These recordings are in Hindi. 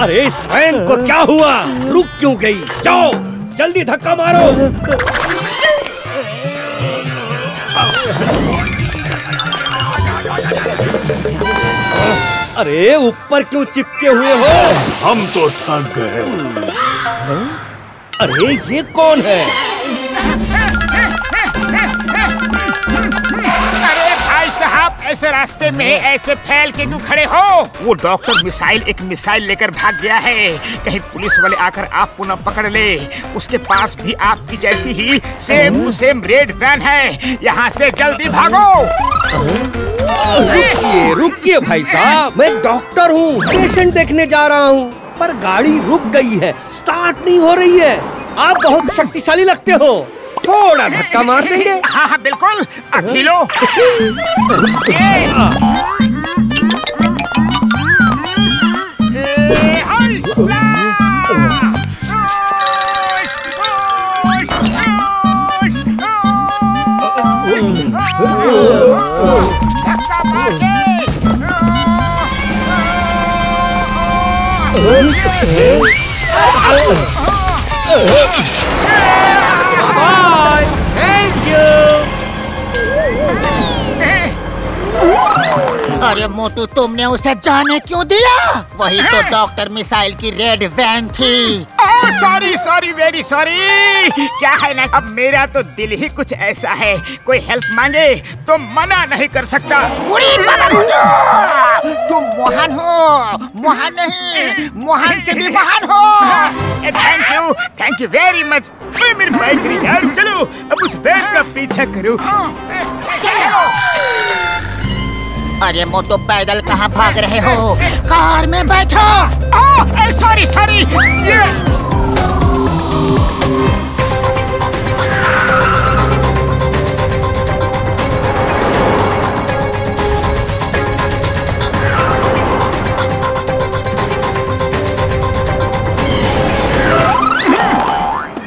अरे इस वैन को क्या हुआ? रुक क्यों गई? जाओ जल्दी धक्का मारो। अरे ऊपर क्यों चिपके हुए हो? हम तो थक गए। अरे ये कौन है? रास्ते में ऐसे फैल के क्यों खड़े हो? वो डॉक्टर मिसाइल एक मिसाइल लेकर भाग गया है। कहीं पुलिस वाले आकर आप पुनः पकड़ ले। उसके पास भी आपकी जैसी ही same to same red van है। यहाँ से जल्दी भागो। रुकिए रुकिए भाई साहब। मैं डॉक्टर हूँ पेशेंट देखने जा रहा हूँ। पर गाड़ी रुक गई है स्टार्ट नहीं हो रही है। आप बहुत शक्तिशाली लगते हो। थोड़ा धक्का मार देंगे हाँ हाँ बिल्कुल अभी लो ए, ए, हल्ला! ओश, ओश, ओश, ओश। धक्का मार के। अरे मोटू तुमने उसे जाने क्यों दिया? वही तो डॉक्टर मिसाइल की रेड वैन थी। Sorry sorry very sorry. क्या है ना अब मेरा तो दिल ही कुछ ऐसा है। कोई हेल्प मांगे तो मना नहीं कर सकता। भूलो! तुम महान हो। महान नहीं महान से भी महान हो। Thank you thank you very much मैं मेरी बाइक यार चलो अब उस वैन का पीछा करो। अरे मोटो पैदल कहाँ भाग रहे हो? कार में बैठो। सॉरी सॉरी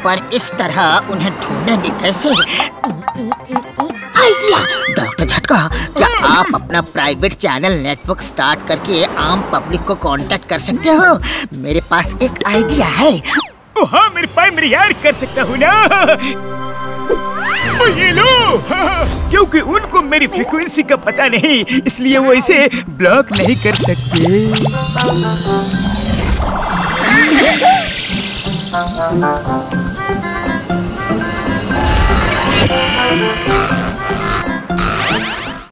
पर इस तरह उन्हें ढूंढेंगे कैसे? आइडिया। डॉक्टर झटका आप अपना प्राइवेट चैनल नेटवर्क स्टार्ट करके आम पब्लिक को कांटेक्ट कर सकते हो। मेरे पास एक आइडिया है। हाँ मेरे पास मेरी यार कर सकता हूँ ना। ये लो। क्योंकि उनको मेरी फ्रीक्वेंसी का पता नहीं, इसलिए वो इसे ब्लॉक नहीं कर सकते।